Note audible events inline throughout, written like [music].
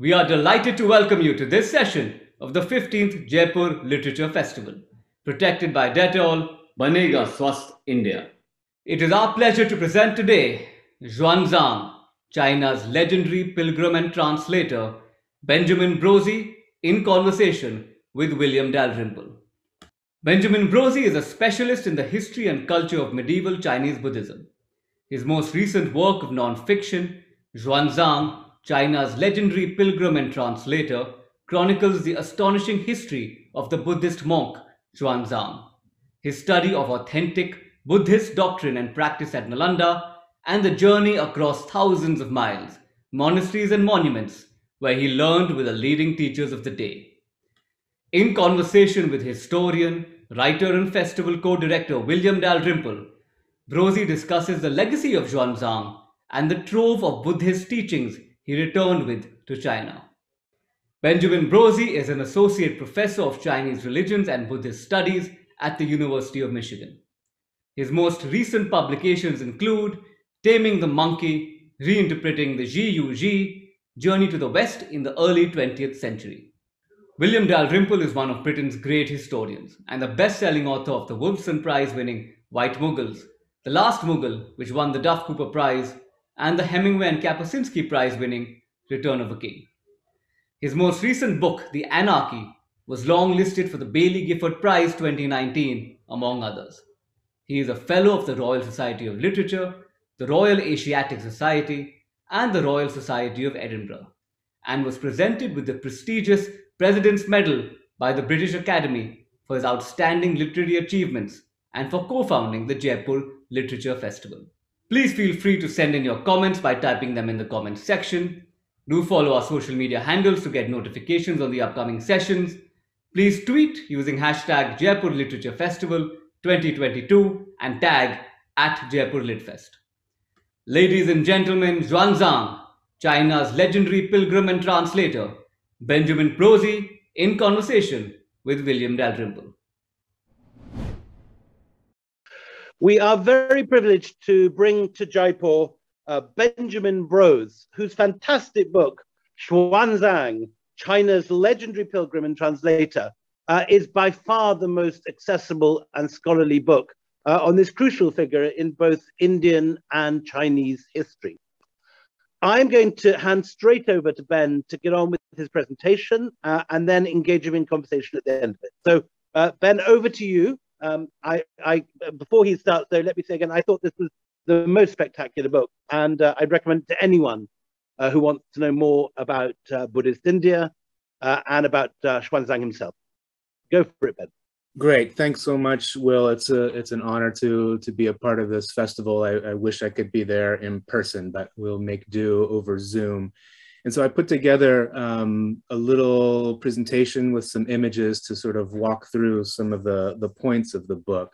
We are delighted to welcome you to this session of the 15th Jaipur Literature Festival, protected by Dettol, Banega Swasth India. It is our pleasure to present today Xuanzang, China's legendary pilgrim and translator, Benjamin Brose, in conversation with William Dalrymple. Benjamin Brose is a specialist in the history and culture of medieval Chinese Buddhism. His most recent work of non-fiction, Xuanzang, China's legendary pilgrim and translator, chronicles the astonishing history of the Buddhist monk Xuanzang, his study of authentic Buddhist doctrine and practice at Nalanda, and the journey across thousands of miles, monasteries and monuments, where he learned with the leading teachers of the day. In conversation with historian, writer and festival co-director William Dalrymple, Brose discusses the legacy of Xuanzang and the trove of Buddhist teachings he returned with to China. Benjamin Brose is an associate professor of Chinese religions and Buddhist studies at the University of Michigan. His most recent publications include Taming the Monkey, Reinterpreting the Xiyou ji, Journey to the West in the early 20th century. William Dalrymple is one of Britain's great historians and the best-selling author of the Wolfson Prize-winning White Mughals, The Last Mughal, which won the Duff Cooper Prize, and the Hemingway and Kapuscinski Prize-winning Return of a King. His most recent book, The Anarchy, was longlisted for the Baillie Gifford Prize 2019, among others. He is a Fellow of the Royal Society of Literature, the Royal Asiatic Society, and the Royal Society of Edinburgh, and was presented with the prestigious President's Medal by the British Academy for his outstanding literary achievements and for co-founding the Jaipur Literature Festival. Please feel free to send in your comments by typing them in the comments section. Do follow our social media handles to get notifications on the upcoming sessions. Please tweet using hashtag Jaipur Literature Festival 2022 and tag at Jaipur Litfest. Ladies and gentlemen, Xuanzang, China's legendary pilgrim and translator, Benjamin Brose in conversation with William Dalrymple. We are very privileged to bring to Jaipur uh, Benjamin Brose, whose fantastic book, Xuanzang, China's legendary pilgrim and translator, uh, is by far the most accessible and scholarly book uh, on this crucial figure in both Indian and Chinese history. I'm going to hand straight over to Ben to get on with his presentation uh, and then engage him in conversation at the end of it. So, uh, Ben, over to you. Um, I, I, before he starts, though, let me say again, I thought this was the most spectacular book, and uh, I'd recommend to anyone uh, who wants to know more about uh, Buddhist India uh, and about uh, Xuanzang himself. Go for it, Ben. Great, thanks so much, Will. It's a it's an honor to to be a part of this festival. I, I wish I could be there in person, but we'll make do over Zoom. And so I put together um, a little presentation with some images to sort of walk through some of the the points of the book.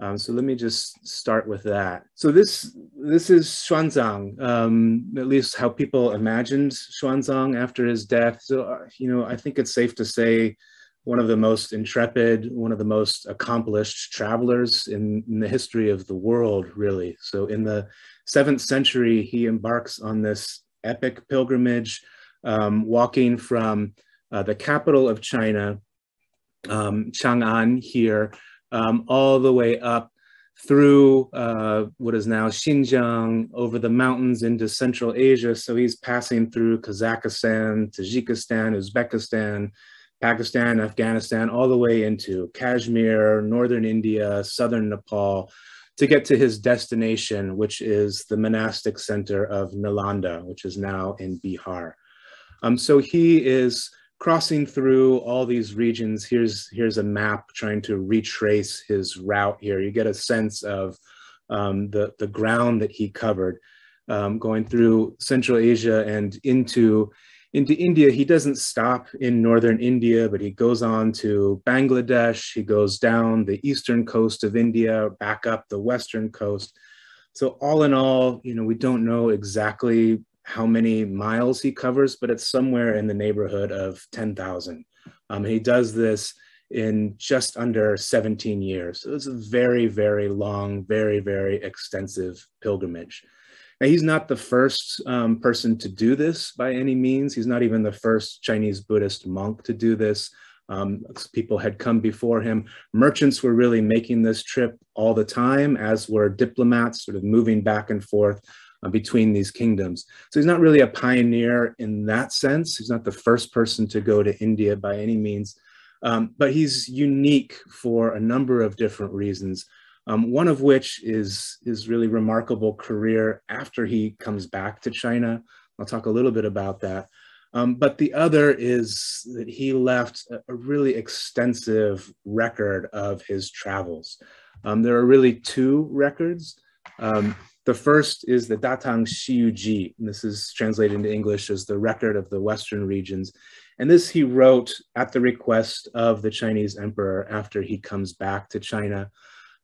Um, so let me just start with that. So this this is Xuanzang, um, at least how people imagined Xuanzang after his death. So uh, you know, I think it's safe to say one of the most intrepid, one of the most accomplished travelers in, in, the history of the world, really. So in the seventh century, he embarks on this epic pilgrimage, um, walking from uh, the capital of China, um, Chang'an here, um, all the way up through uh, what is now Xinjiang, over the mountains into Central Asia. So he's passing through Kazakhstan, Tajikistan, Uzbekistan, Pakistan, Afghanistan, all the way into Kashmir, northern India, southern Nepal, to get to his destination, which is the monastic center of Nalanda, which is now in Bihar. Um, so he is crossing through all these regions. Here's, here's a map trying to retrace his route here. You get a sense of um, the, the ground that he covered, um, going through Central Asia and into into India, he doesn't stop in northern India, but he goes on to Bangladesh. He goes down the eastern coast of India, back up the western coast. So all in all, you know, we don't know exactly how many miles he covers, but it's somewhere in the neighborhood of 10,000. Um, he does this in just under 17 years. So it's a very, very long, very, very extensive pilgrimage. Now, he's not the first um, person to do this by any means. He's not even the first Chinese Buddhist monk to do this. Um, people had come before him. Merchants were really making this trip all the time, as were diplomats, sort of moving back and forth uh, between these kingdoms. So he's not really a pioneer in that sense. He's not the first person to go to India by any means, um, but he's unique for a number of different reasons. Um, one of which is his really remarkable career after he comes back to China. I'll talk a little bit about that. Um, but the other is that he left a, a really extensive record of his travels. Um, there are really two records. Um, the first is the Datang Xiyuji, and this is translated into English as the record of the Western regions. And this he wrote at the request of the Chinese emperor after he comes back to China.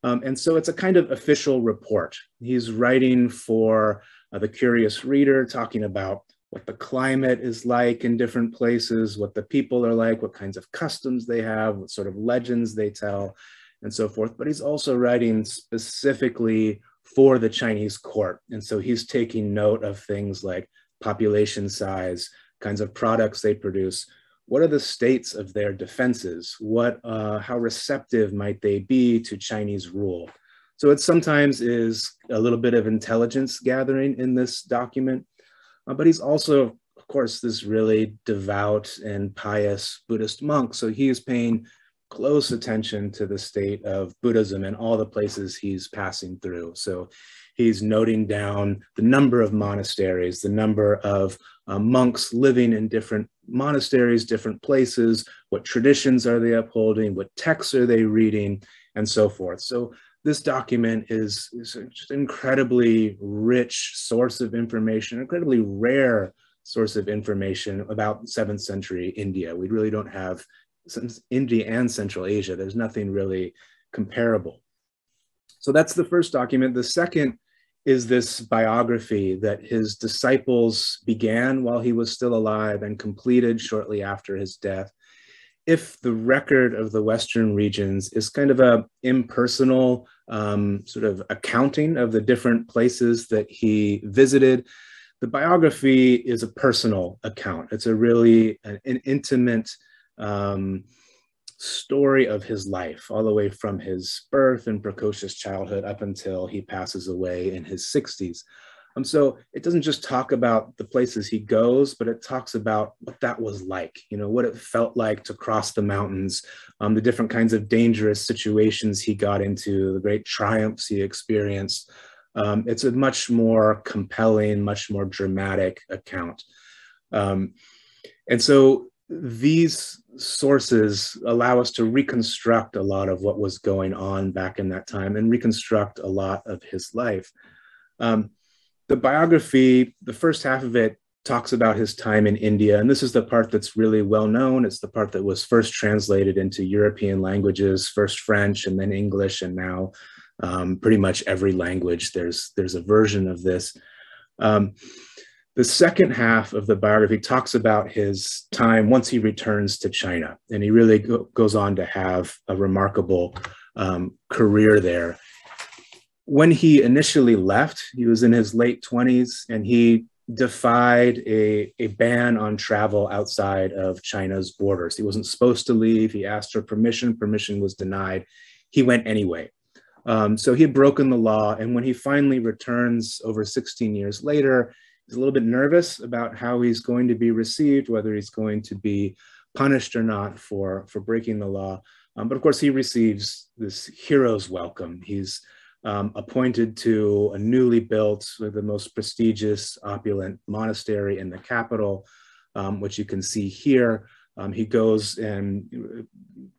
Um, and so it's a kind of official report. He's writing for uh, the curious reader, talking about what the climate is like in different places, what the people are like, what kinds of customs they have, what sort of legends they tell, and so forth. But he's also writing specifically for the Chinese court. And so he's taking note of things like population size, kinds of products they produce, what are the states of their defenses? What, uh, how receptive might they be to Chinese rule? So it sometimes is a little bit of intelligence gathering in this document, uh, but he's also, of course, this really devout and pious Buddhist monk. So he is paying close attention to the state of Buddhism and all the places he's passing through. So he's noting down the number of monasteries, the number of uh, monks living in different monasteries, different places, what traditions are they upholding, what texts are they reading, and so forth. So this document is, is an incredibly rich source of information, incredibly rare source of information about 7th century India. We really don't have since India and Central Asia, there's nothing really comparable. So that's the first document. The second is this biography that his disciples began while he was still alive and completed shortly after his death. If the record of the Western regions is kind of a impersonal um, sort of accounting of the different places that he visited, the biography is a personal account. It's a really an, an intimate um, story of his life, all the way from his birth and precocious childhood up until he passes away in his 60s. Um, so it doesn't just talk about the places he goes, but it talks about what that was like, you know, what it felt like to cross the mountains, um, the different kinds of dangerous situations he got into, the great triumphs he experienced. Um, it's a much more compelling, much more dramatic account. Um, and so these sources allow us to reconstruct a lot of what was going on back in that time and reconstruct a lot of his life. Um, the biography, the first half of it talks about his time in India, and this is the part that's really well known. It's the part that was first translated into European languages, first French and then English, and now um, pretty much every language there's there's a version of this. Um, the second half of the biography talks about his time once he returns to China, and he really go, goes on to have a remarkable um, career there. When he initially left, he was in his late 20s, and he defied a, a ban on travel outside of China's borders. He wasn't supposed to leave. He asked for permission, permission was denied. He went anyway. Um, so he had broken the law, and when he finally returns over 16 years later, he's a little bit nervous about how he's going to be received, whether he's going to be punished or not for, for breaking the law. Um, but of course, he receives this hero's welcome. He's um, appointed to a newly built, the most prestigious, opulent monastery in the capital, um, which you can see here. Um, he goes and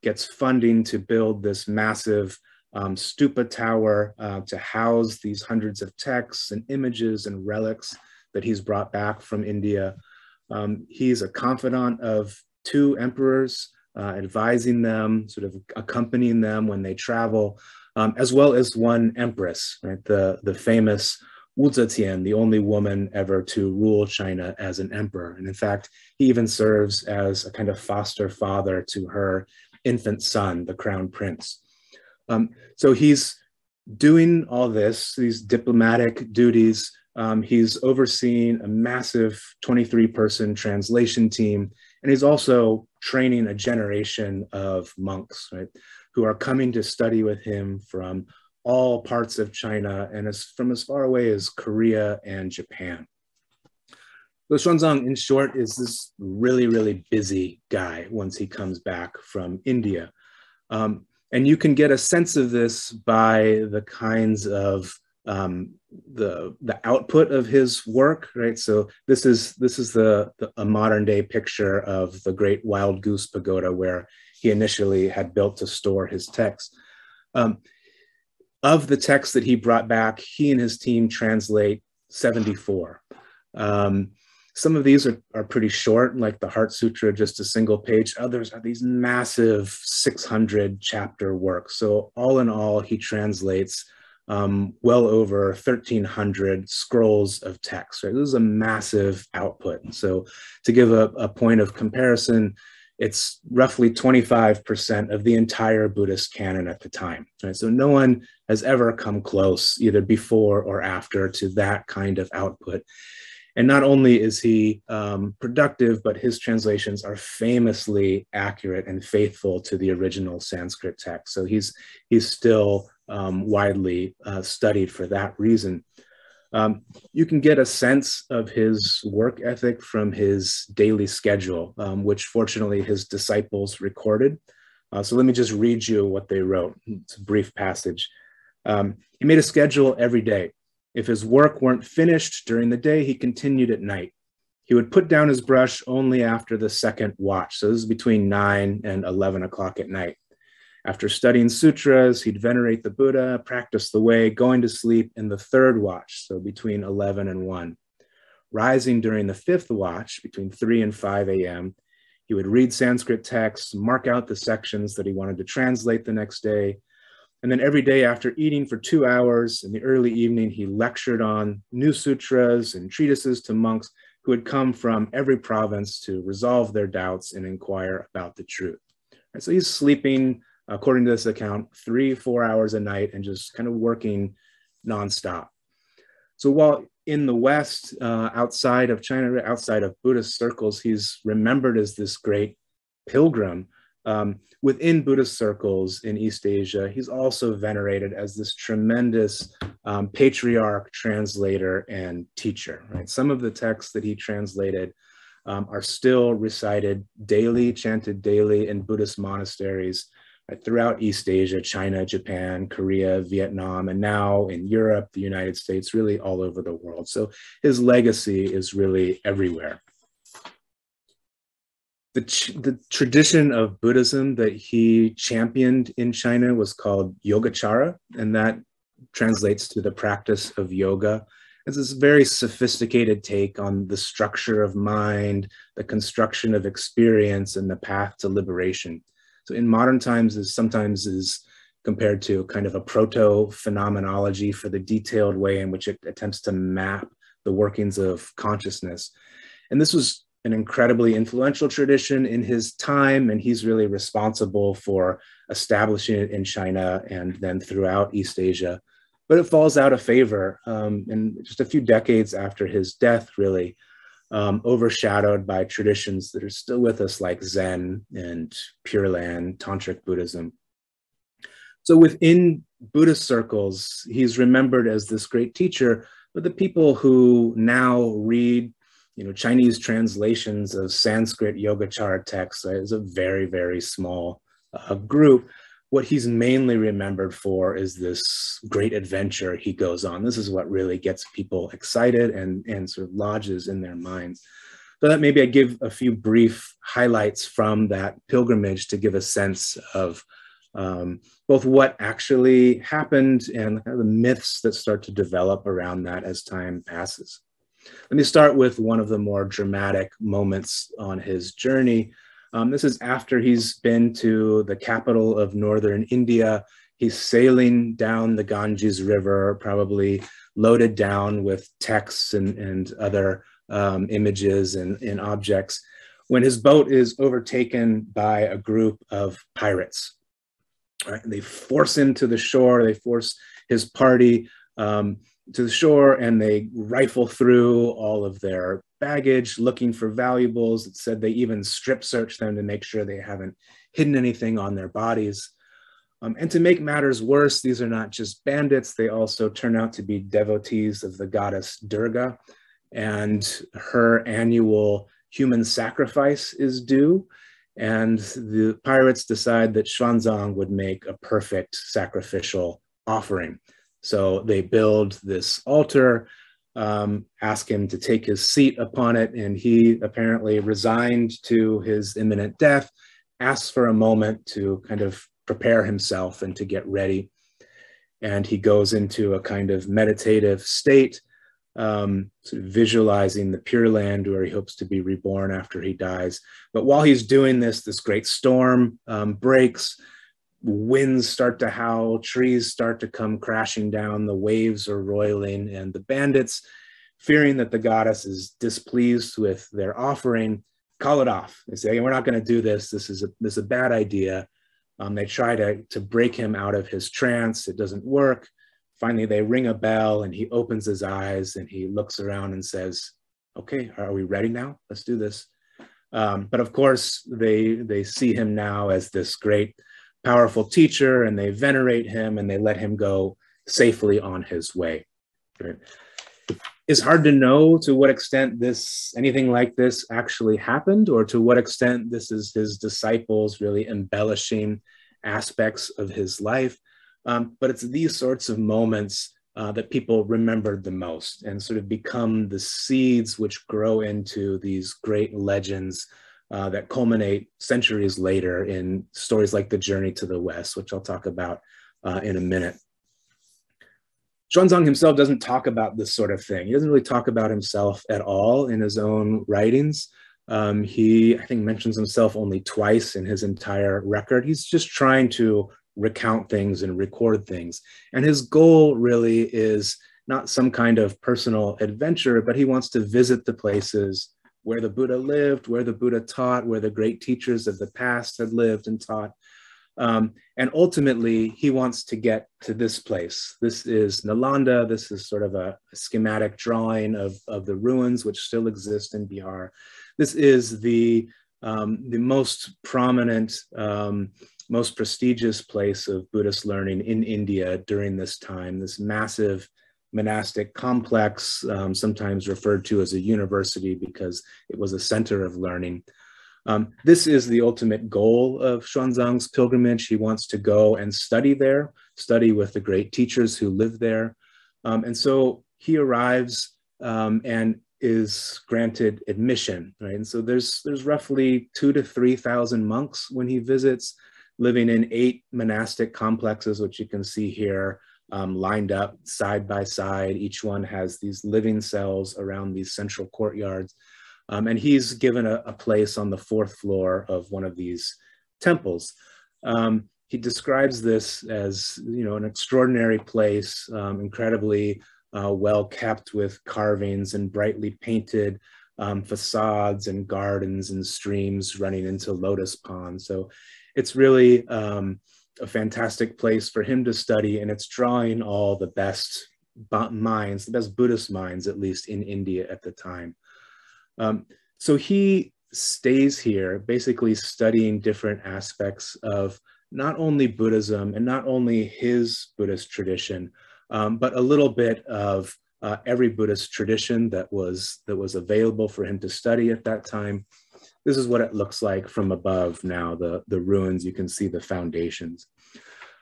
gets funding to build this massive um, stupa tower uh, to house these hundreds of texts and images and relics that he's brought back from India. Um, he's a confidant of two emperors, uh, advising them, sort of accompanying them when they travel, um, as well as one empress, right? The, the famous Wu Zetian, the only woman ever to rule China as an emperor. And in fact, he even serves as a kind of foster father to her infant son, the crown prince. Um, so he's doing all this, these diplomatic duties um, he's overseeing a massive 23 person translation team, and he's also training a generation of monks, right, who are coming to study with him from all parts of China and as from as far away as Korea and Japan. So Xuanzang, in short, is this really, really busy guy once he comes back from India. Um, and you can get a sense of this by the kinds of um, the the output of his work, right? So this is this is the, the, a modern day picture of the Great Wild Goose Pagoda, where he initially had built to store his texts. Um, of the texts that he brought back, he and his team translate 74. Um, some of these are, are pretty short, like the Heart Sutra, just a single page. Others are these massive 600 chapter works. So all in all, he translates um, well over 1,300 scrolls of text. Right? This is a massive output. So to give a, a point of comparison, it's roughly 25% of the entire Buddhist canon at the time. Right? So no one has ever come close, either before or after, to that kind of output. And not only is he um, productive, but his translations are famously accurate and faithful to the original Sanskrit text. So he's, he's still um, widely uh, studied for that reason. Um, you can get a sense of his work ethic from his daily schedule, um, which fortunately his disciples recorded. Uh, so let me just read you what they wrote. It's a brief passage. Um, he made a schedule every day. If his work weren't finished during the day, he continued at night. He would put down his brush only after the second watch. So this is between 9 and 11 o'clock at night. After studying sutras, he'd venerate the Buddha, practice the way, going to sleep in the third watch, so between 11 and 1. Rising during the fifth watch, between 3 and 5 a.m., he would read Sanskrit texts, mark out the sections that he wanted to translate the next day, and then every day after eating for two hours in the early evening, he lectured on new sutras and treatises to monks who had come from every province to resolve their doubts and inquire about the truth. And so he's sleeping, according to this account, three, four hours a night and just kind of working nonstop. So while in the West, uh, outside of China, outside of Buddhist circles, he's remembered as this great pilgrim um, within Buddhist circles in East Asia, he's also venerated as this tremendous um, patriarch, translator, and teacher. Right? Some of the texts that he translated um, are still recited daily, chanted daily in Buddhist monasteries throughout East Asia, China, Japan, Korea, Vietnam, and now in Europe, the United States, really all over the world. So his legacy is really everywhere the, the tradition of Buddhism that he championed in China was called Yogacara, and that translates to the practice of yoga. It's this very sophisticated take on the structure of mind, the construction of experience, and the path to liberation. So in modern times, this sometimes is compared to kind of a proto phenomenology for the detailed way in which it attempts to map the workings of consciousness. And this was an incredibly influential tradition in his time, and he's really responsible for establishing it in China and then throughout East Asia. But it falls out of favor, um, and just a few decades after his death, really um, overshadowed by traditions that are still with us, like Zen and Pure Land, Tantric Buddhism. So within Buddhist circles, he's remembered as this great teacher, but the people who now read you know, Chinese translations of Sanskrit Yogacara texts is a very, very small uh, group. What he's mainly remembered for is this great adventure he goes on. This is what really gets people excited and, and sort of lodges in their minds. So that maybe I give a few brief highlights from that pilgrimage to give a sense of um, both what actually happened and kind of the myths that start to develop around that as time passes. Let me start with one of the more dramatic moments on his journey. Um, this is after he's been to the capital of northern India. He's sailing down the Ganges River, probably loaded down with texts and, and other um, images and, and objects, when his boat is overtaken by a group of pirates. Right? They force him to the shore, they force his party um, to the shore and they rifle through all of their baggage looking for valuables. It said they even strip search them to make sure they haven't hidden anything on their bodies. Um, and to make matters worse, these are not just bandits, they also turn out to be devotees of the goddess Durga, and her annual human sacrifice is due. And the pirates decide that Xuanzang would make a perfect sacrificial offering. So they build this altar, um, ask him to take his seat upon it, and he apparently resigned to his imminent death, asks for a moment to kind of prepare himself and to get ready. And he goes into a kind of meditative state, um, sort of visualizing the Pure Land where he hopes to be reborn after he dies. But while he's doing this, this great storm um, breaks winds start to howl, trees start to come crashing down, the waves are roiling, and the bandits, fearing that the goddess is displeased with their offering, call it off. They say, we're not going to do this. This is a, this is a bad idea. Um, they try to, to break him out of his trance. It doesn't work. Finally, they ring a bell and he opens his eyes and he looks around and says, okay, are we ready now? Let's do this. Um, but of course, they, they see him now as this great powerful teacher and they venerate him and they let him go safely on his way. Right? It's hard to know to what extent this anything like this actually happened or to what extent this is his disciples really embellishing aspects of his life. Um, but it's these sorts of moments uh, that people remembered the most and sort of become the seeds which grow into these great legends uh, that culminate centuries later in stories like The Journey to the West, which I'll talk about uh, in a minute. Xuanzang himself doesn't talk about this sort of thing. He doesn't really talk about himself at all in his own writings. Um, he, I think, mentions himself only twice in his entire record. He's just trying to recount things and record things. And his goal really is not some kind of personal adventure, but he wants to visit the places where the Buddha lived, where the Buddha taught, where the great teachers of the past had lived and taught. Um, and ultimately, he wants to get to this place. This is Nalanda. This is sort of a, schematic drawing of, of the ruins which still exist in Bihar. This is the, um, the most prominent, um, most prestigious place of Buddhist learning in India during this time, this massive monastic complex, um, sometimes referred to as a university because it was a center of learning. Um, this is the ultimate goal of Xuanzang's pilgrimage. He wants to go and study there, study with the great teachers who live there. Um, and so he arrives um, and is granted admission, right? And so there's, there's roughly two to 3,000 monks when he visits, living in eight monastic complexes, which you can see here, um, lined up side by side. Each one has these living cells around these central courtyards. Um, and he's given a, a, place on the fourth floor of one of these temples. Um, he describes this as, you know, an extraordinary place, um, incredibly uh, well kept with carvings and brightly painted um, facades and gardens and streams running into lotus ponds. So it's really, um, a fantastic place for him to study, and it's drawing all the best minds, the best Buddhist minds, at least in India at the time. Um, so he stays here, basically studying different aspects of not only Buddhism and not only his Buddhist tradition, um, but a little bit of uh, every Buddhist tradition that was that was available for him to study at that time. This is what it looks like from above now, the, the ruins, you can see the foundations.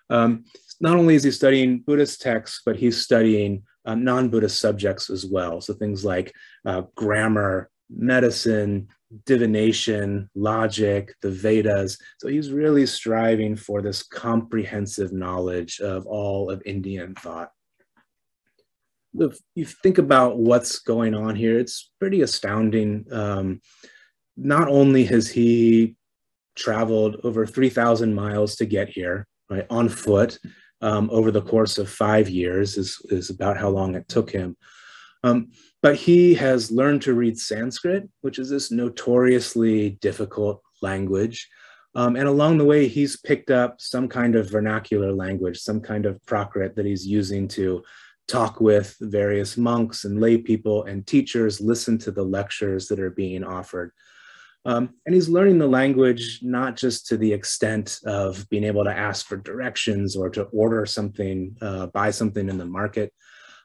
Um, not only is he studying Buddhist texts, but he's studying uh, non-Buddhist subjects as well. So things like uh, grammar, medicine, divination, logic, the Vedas. So he's really striving for this comprehensive knowledge of all of Indian thought. If you think about what's going on here, it's pretty astounding. Um, not only has he traveled over 3,000 miles to get here, right, on foot um, over the course of five years is, is about how long it took him. Um, but he has learned to read Sanskrit, which is this notoriously difficult language. Um, and along the way, he's picked up some kind of vernacular language, some kind of Prakrit that he's using to talk with various monks and lay people and teachers, listen to the lectures that are being offered. Um, and he's learning the language not just to the extent of being able to ask for directions or to order something, uh, buy something in the market,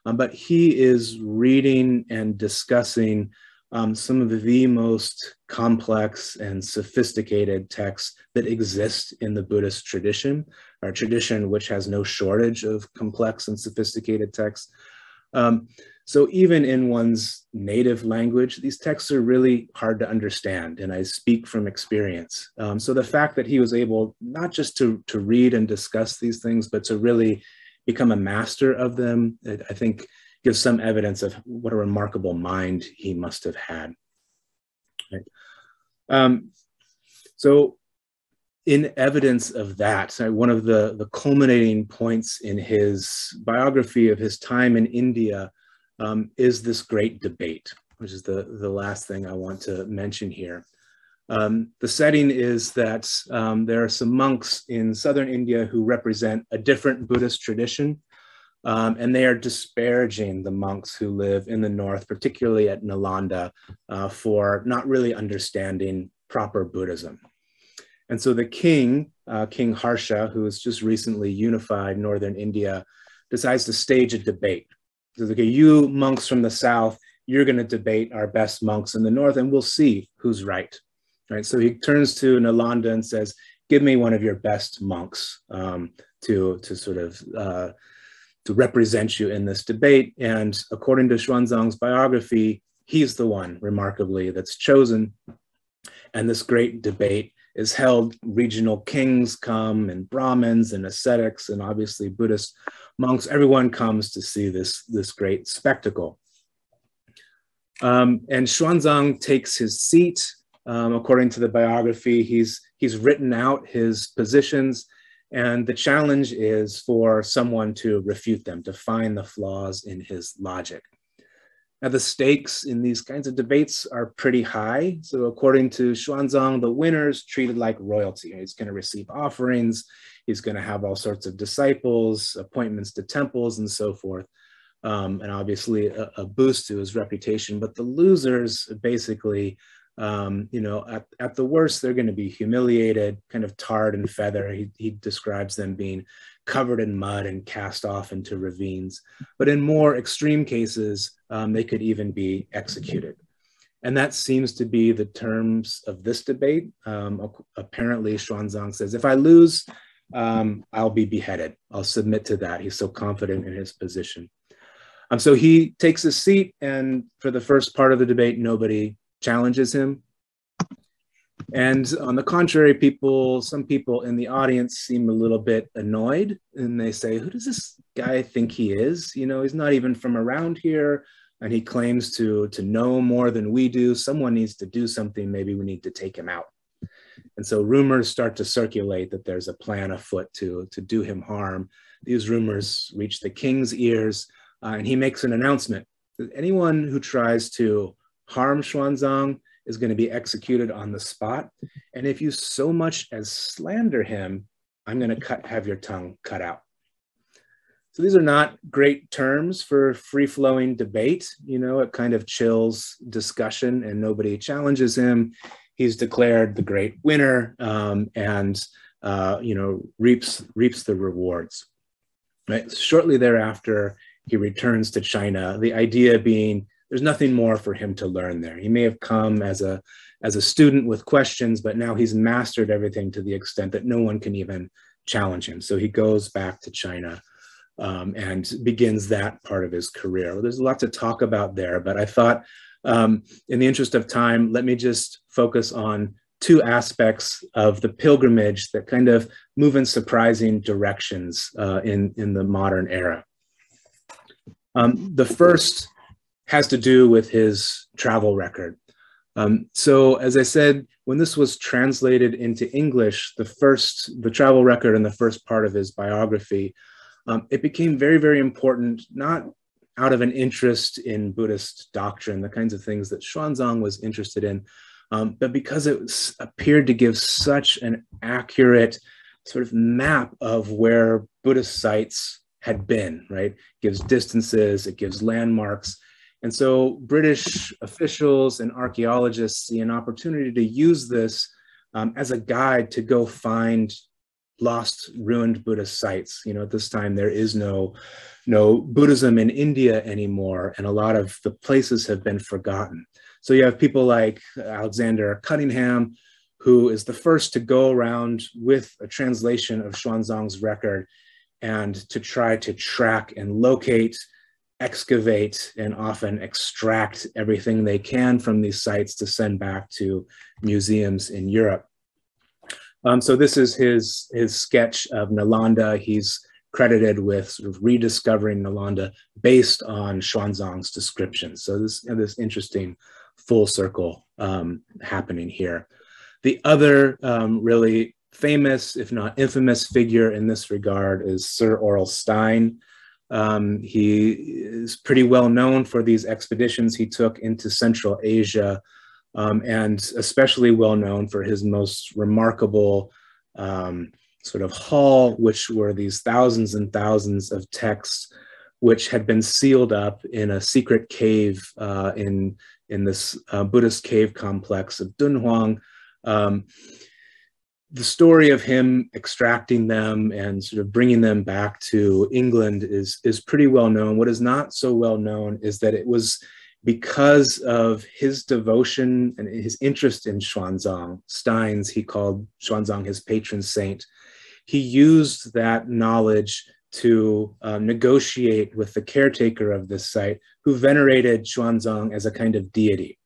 um, but he is reading and discussing um, some of the most complex and sophisticated texts that exist in the Buddhist tradition, our tradition which has no shortage of complex and sophisticated texts. Um, so even in one's native language, these texts are really hard to understand, and I speak from experience. Um, so the fact that he was able not just to, to read and discuss these things, but to really become a master of them, I think gives some evidence of what a remarkable mind he must have had. Right? Um, so in evidence of that, one of the, the culminating points in his biography of his time in India um, is this great debate, which is the, the last thing I want to mention here. Um, the setting is that um, there are some monks in southern India who represent a different Buddhist tradition, um, and they are disparaging the monks who live in the north, particularly at Nalanda, uh, for not really understanding proper Buddhism. And so the king, uh, King Harsha, who has just recently unified northern India, decides to stage a debate says, okay, you monks from the south, you're going to debate our best monks in the north, and we'll see who's right. Right. So he turns to Nalanda and says, "Give me one of your best monks um, to to sort of uh, to represent you in this debate." And according to Xuanzang's biography, he's the one, remarkably, that's chosen. And this great debate is held. Regional kings come, and Brahmins and ascetics, and obviously Buddhist monks, everyone comes to see this, this great spectacle. Um, and Xuanzang takes his seat. Um, according to the biography, he's, he's written out his positions, and the challenge is for someone to refute them, to find the flaws in his logic. Now, the stakes in these kinds of debates are pretty high. So, according to Xuanzang, the winner's treated like royalty. He's going to receive offerings, he's going to have all sorts of disciples, appointments to temples, and so forth. Um, and obviously, a, a, boost to his reputation. But the losers basically, um, you know, at, at the worst, they're going to be humiliated, kind of tarred and feather. He, he describes them being covered in mud and cast off into ravines. But in more extreme cases, um, they could even be executed. And that seems to be the terms of this debate. Um, apparently, Xuanzang says, if I lose, um, I'll be beheaded. I'll submit to that. He's so confident in his position. Um, so he takes his seat, and for the first part of the debate, nobody challenges him. And on the contrary, people, some people in the audience seem a little bit annoyed and they say, Who does this guy think he is? You know, he's not even from around here and he claims to, to know more than we do. Someone needs to do something. Maybe we need to take him out. And so rumors start to circulate that there's a plan afoot to, to do him harm. These rumors reach the king's ears uh, and he makes an announcement that anyone who tries to harm Xuanzang is going to be executed on the spot. And if you so much as slander him, I'm going to cut, have your tongue cut out. So these are not great terms for free flowing debate. You know, it kind of chills discussion and nobody challenges him. He's declared the great winner um, and, uh, you know, reaps, reaps the rewards. Right? Shortly thereafter, he returns to China. The idea being there's nothing more for him to learn there. He may have come as a as a student with questions, but now he's mastered everything to the extent that no one can even challenge him. So he goes back to China um, and begins that part of his career. Well, there's a lot to talk about there, but I thought, um, in the interest of time, let me just focus on two aspects of the pilgrimage that kind of move in surprising directions uh, in, in the modern era. Um, the first has to do with his travel record. Um, so, as I said, when this was translated into English, the first, the travel record and the first part of his biography, um, it became very, very important, not out of an interest in Buddhist doctrine, the kinds of things that Xuanzang was interested in, um, but because it was, appeared to give such an accurate sort of map of where Buddhist sites had been, right? gives distances, it gives landmarks. And so British officials and archaeologists see an opportunity to use this um, as a guide to go find lost, ruined Buddhist sites. You know, at this time there is no, no Buddhism in India anymore, and a lot of the places have been forgotten. So you have people like Alexander Cunningham, who is the first to go around with a translation of Xuanzang's record and to try to track and locate, excavate, and often extract everything they can from these sites to send back to museums in Europe. Um, so this is his, his sketch of Nalanda. He's credited with sort of rediscovering Nalanda based on Xuanzang's description. So this, this interesting full circle um, happening here. The other um, really famous, if not infamous figure in this regard is Sir Aurel Stein. Um, he is pretty well known for these expeditions he took into Central Asia um, and especially well known for his most remarkable um, sort of haul, which were these thousands and thousands of texts which had been sealed up in a secret cave uh, in, in this uh, Buddhist cave complex of Dunhuang. The story of him extracting them and sort of bringing them back to England is, is pretty well known. What is not so well known is that it was because of his devotion and his interest in Xuanzang, Steins, he called Xuanzang his patron saint. He used that knowledge to uh, negotiate with the caretaker of this site, who venerated Xuanzang as a kind of deity.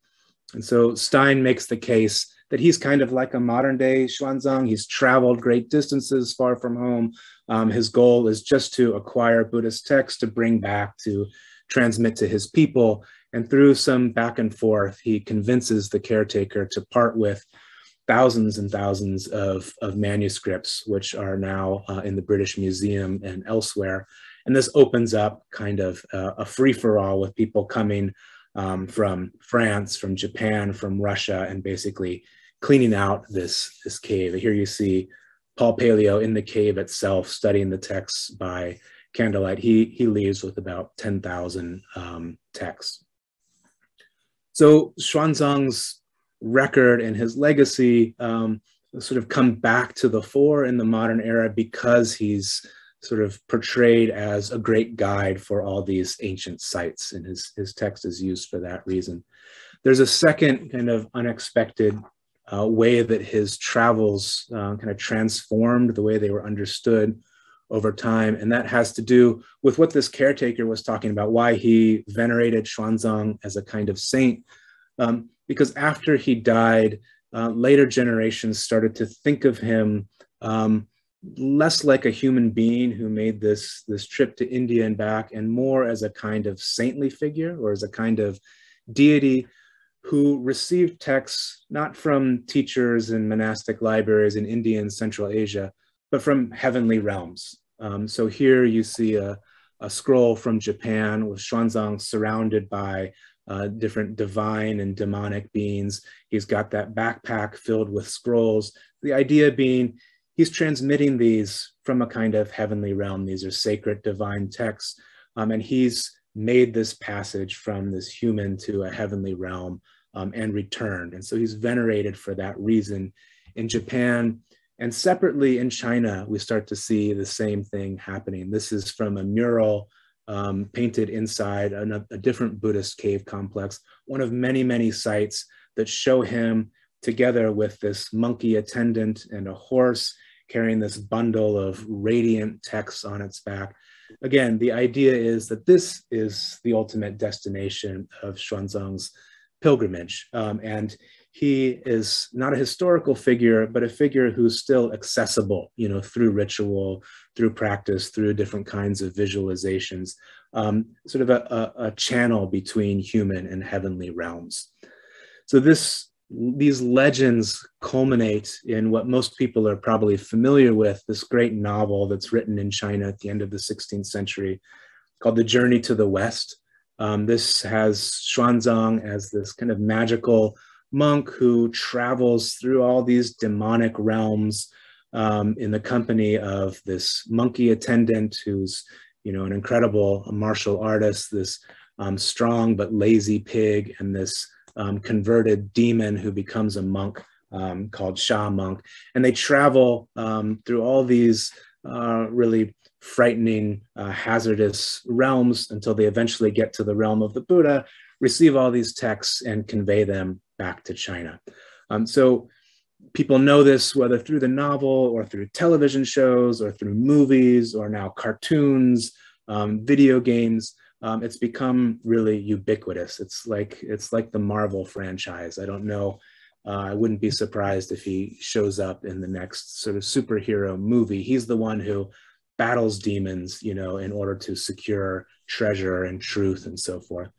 And so Stein makes the case that he's kind of like a modern day Xuanzang. He's traveled great distances far from home. Um, his goal is just to acquire Buddhist texts to bring back to transmit to his people. And through some back and forth, he convinces the caretaker to part with thousands and thousands of, of manuscripts, which are now uh, in the British Museum and elsewhere. And this opens up kind of uh, a free for all with people coming um, from France, from Japan, from Russia, and basically cleaning out this, this cave. Here you see Paul Pelliot in the cave itself studying the texts by candlelight. He, he leaves with about 10,000 um, texts. So Xuanzang's record and his legacy um, sort of come back to the fore in the modern era because he's sort of portrayed as a great guide for all these ancient sites and his, his text is used for that reason. There's a second kind of unexpected uh, way that his travels uh, kind of transformed the way they were understood over time. And that has to do with what this caretaker was talking about, why he venerated Xuanzang as a kind of saint. Um, because after he died, uh, later generations started to think of him um, less like a human being who made this, this trip to India and back, and more as a kind of saintly figure or as a kind of deity who received texts not from teachers in monastic libraries in India and Central Asia, but from heavenly realms. Um, so here you see a, a, scroll from Japan with Xuanzang surrounded by uh, different divine and demonic beings. He's got that backpack filled with scrolls. The idea being he's transmitting these from a kind of heavenly realm. These are sacred divine texts. Um, and he's made this passage from this human to a heavenly realm um, and returned. And so he's venerated for that reason in Japan. And separately in China, we start to see the same thing happening. This is from a mural um, painted inside a, a different Buddhist cave complex, one of many, many sites that show him together with this monkey attendant and a horse carrying this bundle of radiant texts on its back. Again, the idea is that this is the ultimate destination of Xuanzang's pilgrimage. Um, and he is not a historical figure, but a figure who's still accessible, you know, through ritual, through practice, through different kinds of visualizations, um, sort of a, a, a, channel between human and heavenly realms. So this, these legends culminate in what most people are probably familiar with, this great novel that's written in China at the end of the 16th century called The Journey to the West. Um, this has Xuanzang as this kind of magical monk who travels through all these demonic realms um, in the company of this monkey attendant who's you know, an incredible martial artist, this um, strong but lazy pig, and this um, converted demon who becomes a monk um, called Sha Monk. And they travel um, through all these uh, really frightening, uh, hazardous realms until they eventually get to the realm of the Buddha, receive all these texts, and convey them back to China. Um, so people know this whether through the novel or through television shows or through movies or now cartoons, um, video games. Um, it's become really ubiquitous. It's like it's like the Marvel franchise. I don't know. Uh, I wouldn't be surprised if he shows up in the next sort of superhero movie. He's the one who battles demons, you know, in order to secure treasure and truth and so forth.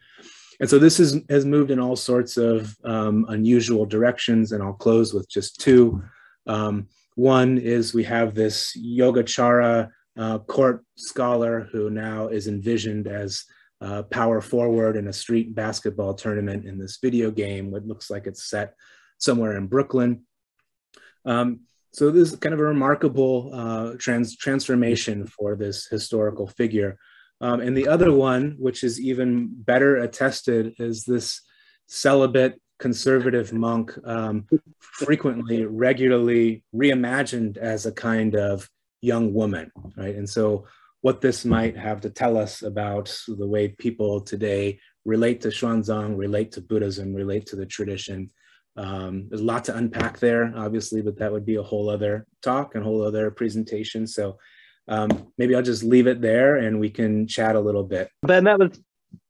And so this is, has moved in all sorts of um, unusual directions, and I'll close with just two. Um, one is we have this Yogacara uh, court scholar who now is envisioned as uh, power forward in a street basketball tournament in this video game, what looks like it's set somewhere in Brooklyn. Um, so this is kind of a remarkable uh, trans transformation for this historical figure. Um, and the other one, which is even better attested, is this celibate conservative monk, um, frequently, regularly reimagined as a kind of young woman, right? And so, what this might have to tell us about the way people today relate to Xuanzang, relate to Buddhism, relate to the tradition. Um, there's a lot to unpack there, obviously, but that would be a whole other talk and whole other presentation. So um, maybe I'll just leave it there and we can chat a little bit. Ben, that was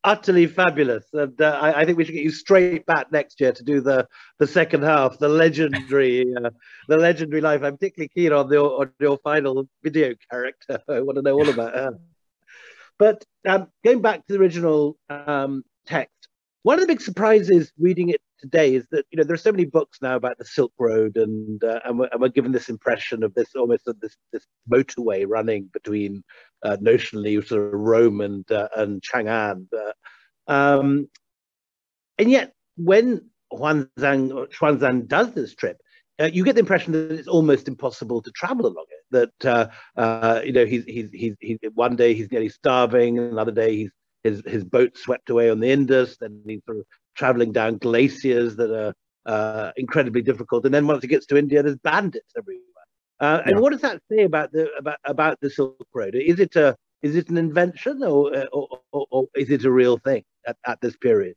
utterly fabulous, and uh, I, I, think we should get you straight back next year to do the the second half, the legendary, [laughs] uh, the legendary life. I'm particularly keen on your on your final video character. [laughs] I want to know all about her. But um, going back to the original um, text, one of the big surprises reading it today is that you know there are so many books now about the Silk Road, and uh, and, we're, and, we're, given this impression of this almost of this this motorway running between uh, notionally sort of Rome and uh, and Chang'an, um, and yet when Huanzang Xuanzang does this trip, uh, you get the impression that it's almost impossible to travel along it. That uh, uh, you know he's, he's he's he's one day he's nearly starving, another day he's his his boat swept away on the Indus. Then he's sort of traveling down glaciers that are uh, incredibly difficult. And then once he gets to India, there's bandits everywhere. Uh, and what does that say about the about about the Silk Road? Is it a is it an invention or or, or, or is it a real thing at, at this period?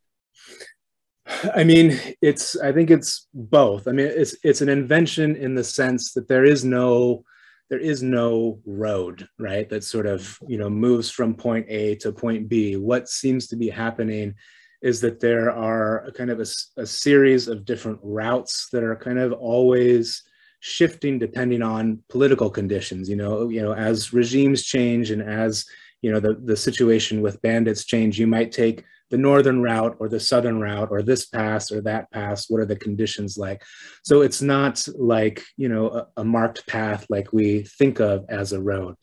I mean, it's I think it's both. I mean, it's it's an invention in the sense that there is no there is no road, right? That sort of, you know, moves from point A to point B. What seems to be happening is that there are a kind of a, a series of different routes that are kind of always shifting depending on political conditions. You know, you know, as regimes change and as you know the the situation with bandits change, you might take the northern route or the southern route or this pass or that pass what are the conditions like? So it's not like you know a, a marked path like we think of as a road.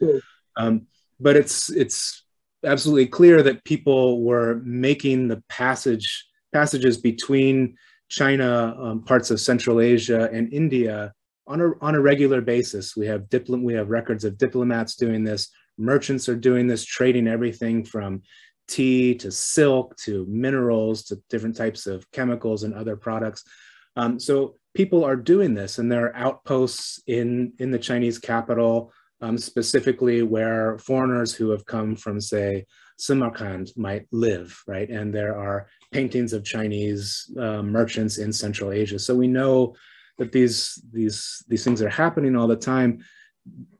Um, but it's it's absolutely clear that people were making the passage passages between china um, parts of central asia and india on a, on a regular basis. We have diplom- we have records of diplomats doing this merchants are doing this trading everything from tea to silk to minerals to different types of chemicals and other products. Um, so people are doing this, and there are outposts in in the Chinese capital, um, specifically where foreigners who have come from, say, Samarkand might live, right? And there are paintings of Chinese uh, merchants in Central Asia. So we know that these these these things are happening all the time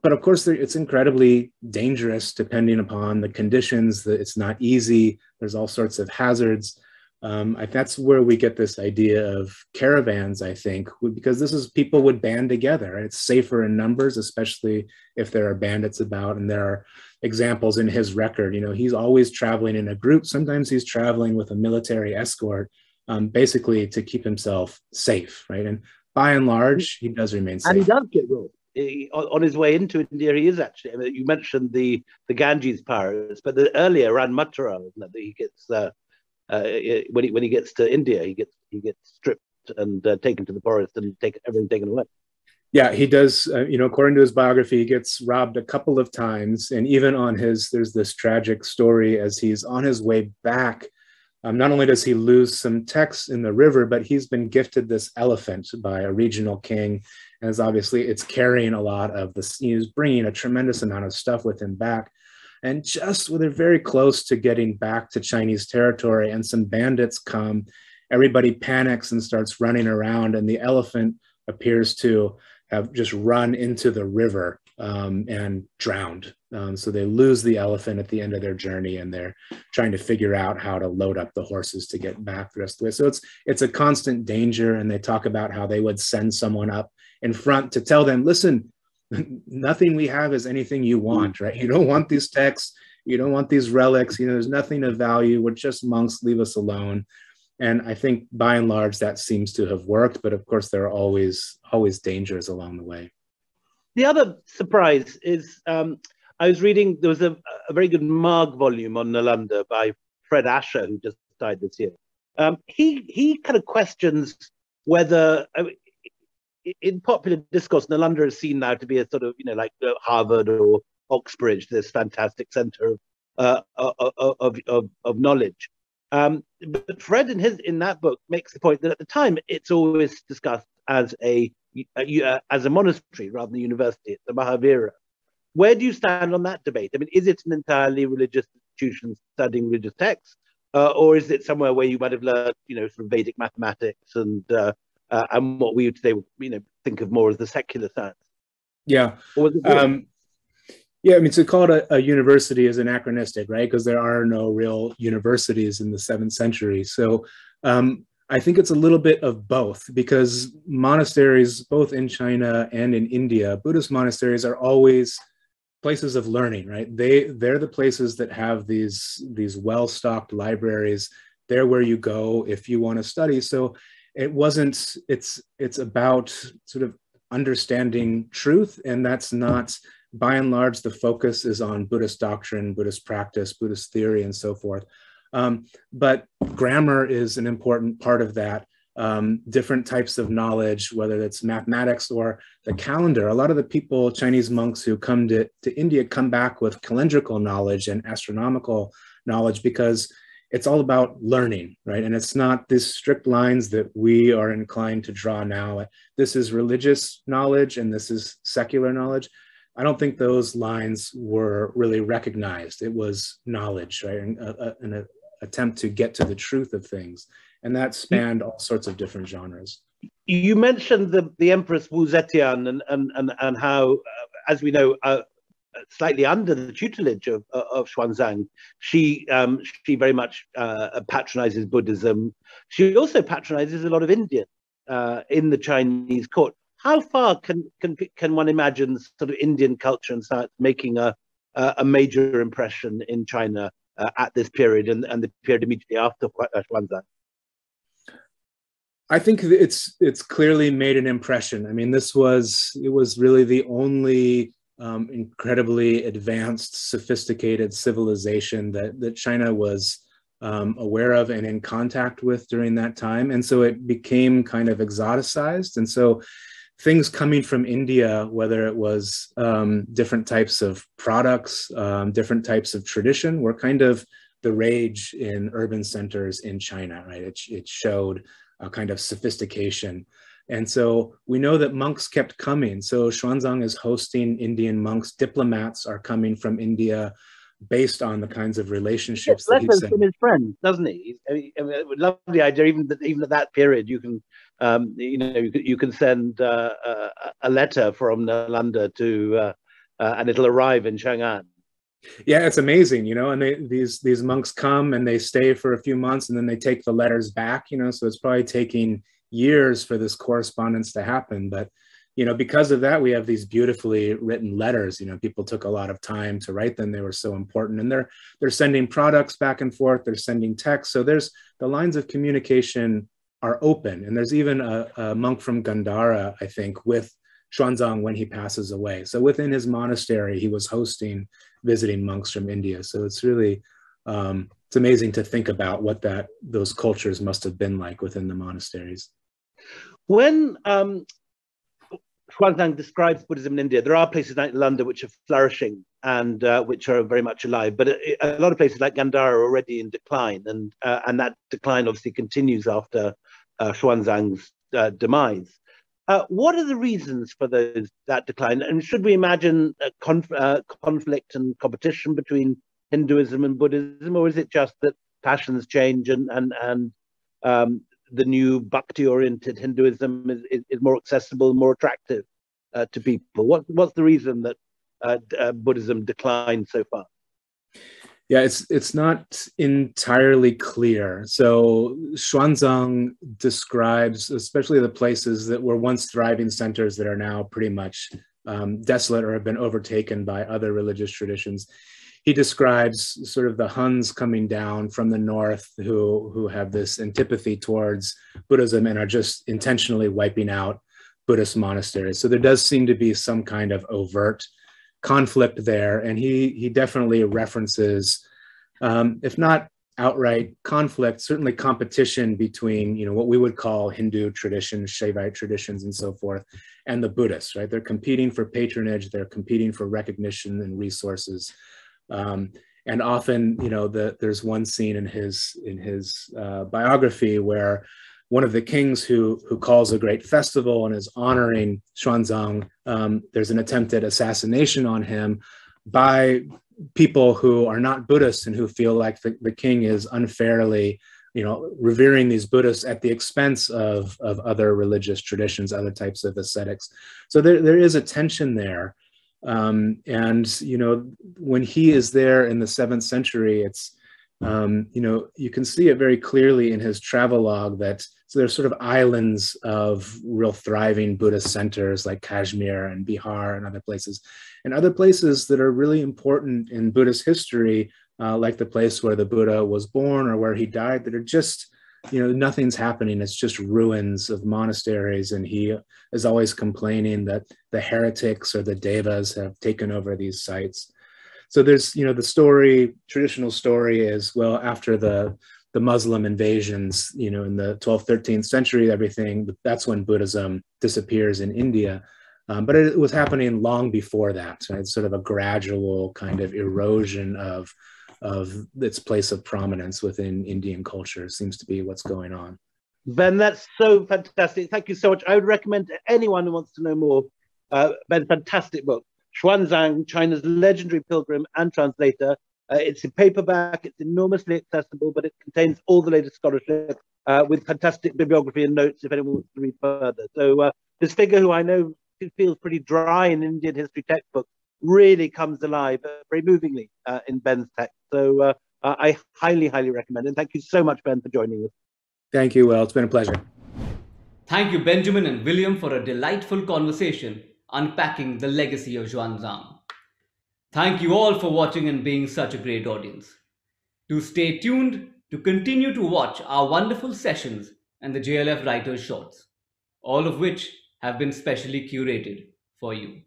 but of course, it's incredibly dangerous depending upon the conditions. That it's not easy. There's all sorts of hazards. Um, I, that's where we get this idea of caravans. I think because this is people would band together. It's safer in numbers, especially if there are bandits about. And there are examples in his record. You know, he's always traveling in a group. Sometimes he's traveling with a military escort, um, basically to keep himself safe, right? And by and large, he does remain safe. And he does get robbed on his way into India, he is actually. I mean, you mentioned the the Ganges pirates, but the earlier Ran Mathura, that he gets uh, uh, when he when he gets to India, he gets he gets stripped and uh, taken to the forest and take everything taken away. Yeah, he does. Uh, you know, according to his biography, he gets robbed a couple of times, and even on his, there's this tragic story as he's on his way back. Um, not only does he lose some texts in the river, but he's been gifted this elephant by a regional king, it's obviously it's carrying a lot of this. He's bringing a tremendous amount of stuff with him back, and just they're very close to getting back to Chinese territory, and some bandits come, everybody panics and starts running around, and the elephant appears to have just run into the river um, and drowned. Um, so they lose the elephant at the end of their journey, and they're trying to figure out how to load up the horses to get back the rest of the way. So it's it's a constant danger, and they talk about how they would send someone up in front to tell them, listen, [laughs] nothing we have is anything you want, right? You don't want these texts, you don't want these relics. You know, there's nothing of value. We're just monks. Leave us alone. And I think by and large that seems to have worked, but of course there are always always dangers along the way. The other surprise is um, I was reading there was a, a, very good Marg volume on Nalanda by Fred Asher, who just died this year. Um, he he kind of questions whether I mean, in popular discourse, Nalanda is seen now to be a sort of you know like uh, Harvard or Oxbridge, this fantastic center of uh, of, of, of knowledge. Um, but Fred, in his in that book, makes the point that at the time it's always discussed as a uh, as a monastery rather than a university. It's a Mahavihara. Where do you stand on that debate? I mean, is it an entirely religious institution studying religious texts, uh, or is it somewhere where you might have learned, you know, sort of Vedic mathematics and uh, uh, and what we would today, you know, think of more as the secular science? Yeah. Um, yeah, I mean, to call it a, a university is anachronistic, right? Because there are no real universities in the seventh century. So um, I think it's a little bit of both because monasteries, both in China and in India, Buddhist monasteries are always places of learning, right? They they're the places that have these these well-stocked libraries. They're where you go if you want to study. So it wasn't. It's it's about sort of understanding truth, and that's not by and large, the focus is on Buddhist doctrine, Buddhist practice, Buddhist theory, and so forth. Um, but grammar is an important part of that. Um, different types of knowledge, whether it's mathematics or the calendar. A lot of the people, Chinese monks who come to, to India, come back with calendrical knowledge and astronomical knowledge because it's all about learning, right? And it's not these strict lines that we are inclined to draw now. This is religious knowledge and this is secular knowledge. I don't think those lines were really recognized. It was knowledge, right? And a, a, an attempt to get to the truth of things. And that spanned all sorts of different genres. You mentioned the, the Empress Wu Zetian and, and, and, and how, uh, as we know, uh, slightly under the tutelage of, of Xuanzang, she, um, she very much uh, patronizes Buddhism. She also patronizes a lot of Indians uh, in the Chinese court how far can can can one imagine sort of Indian culture and science making a a major impression in China uh, at this period and, and the period immediately after Xuanzang? I think it's it's clearly made an impression. I mean, this was it was really the only um, incredibly advanced, sophisticated civilization that that China was um, aware of and in contact with during that time, and so it became kind of exoticized. And so, things coming from India, whether it was um, different types of products, um, different types of tradition, were kind of the rage in urban centers in China, right? It, it showed a kind of sophistication. And so we know that monks kept coming. So Xuanzang is hosting Indian monks. Diplomats are coming from India based on the kinds of relationships that he's from his friends, doesn't he? I mean, I mean, lovely idea. Even that, even at that period, you can, um, you know, you, you can send uh, uh, a letter from Nalanda to, uh, uh, and it'll arrive in Chang'an. Yeah, it's amazing, you know. And they, these these monks come and they stay for a few months, and then they take the letters back, you know. So it's probably taking years for this correspondence to happen, but you know, because of that, we have these beautifully written letters. You know, people took a lot of time to write them. They were so important, and they're they're sending products back and forth. They're sending text. So there's the lines of communication are open, and there's even a, a monk from Gandhara, I think, with Xuanzang when he passes away. So within his monastery, he was hosting visiting monks from India. So it's really um, it's amazing to think about what that those cultures must have been like within the monasteries. When um, Xuanzang describes Buddhism in India. There are places like Nalanda which are flourishing and uh, which are very much alive, but a, a, lot of places like Gandhara are already in decline, and uh, and that decline obviously continues after uh, Xuanzang's uh, demise. Uh, what are the reasons for those that decline? And should we imagine conf uh, conflict and competition between Hinduism and Buddhism, or is it just that passions change and and and um, the new bhakti-oriented Hinduism is, is, is, more accessible, more attractive uh, to people? What, what's the reason that uh, uh, Buddhism declined so far? Yeah, it's it's not entirely clear. So Xuanzang describes, especially the places that were once thriving centers that are now pretty much um, desolate or have been overtaken by other religious traditions he describes sort of the Huns coming down from the north who, who have this antipathy towards Buddhism and are just intentionally wiping out Buddhist monasteries. So there does seem to be some kind of overt conflict there. And he, he definitely references, um, if not outright conflict, certainly competition between, you know, what we would call Hindu traditions, Shaivite traditions and so forth, and the Buddhists, right? They're competing for patronage, they're competing for recognition and resources. Um, and often, you know, the, there's one scene in his in his uh, biography where one of the kings who who calls a great festival and is honoring Xuanzang, um, there's an attempted assassination on him by people who are not Buddhists and who feel like the, the king is unfairly, you know, revering these Buddhists at the expense of, of other religious traditions, other types of ascetics. So there, there is a tension there. Um, and you know, when he is there in the seventh century, it's um, you know you can see it very clearly in his travelogue that so there's sort of islands of real thriving Buddhist centers like Kashmir and Bihar and other places, and other places that are really important in Buddhist history, uh, like the place where the Buddha was born or where he died, that are just you know nothing's happening. It's just ruins of monasteries. And he is always complaining that the heretics or the devas have taken over these sites. So there's you know the story traditional story is well after the the muslim invasions you know in the 12th 13th century everything that's when buddhism disappears in india. Um, but it was happening long before that right? it's sort of a gradual kind of erosion of of its place of prominence within Indian culture seems to be what's going on. Ben, that's so fantastic. Thank you so much. I would recommend to anyone who wants to know more, uh, Ben's fantastic book, Xuanzang, China's legendary pilgrim and translator. Uh, it's in paperback, it's enormously accessible, but it contains all the latest scholarship uh, with fantastic bibliography and notes if anyone wants to read further. So uh, this figure who I know feels pretty dry in Indian history textbooks really comes alive uh, very movingly uh, in Ben's text. So uh, I highly, highly recommend it. And thank you so much, Ben, for joining us. Thank you, Will. It's been a pleasure. Thank you, Benjamin and William, for a delightful conversation unpacking the legacy of Xuanzang. Thank you all for watching and being such a great audience. Do stay tuned to continue to watch our wonderful sessions and the JLF Writers Shorts, all of which have been specially curated for you.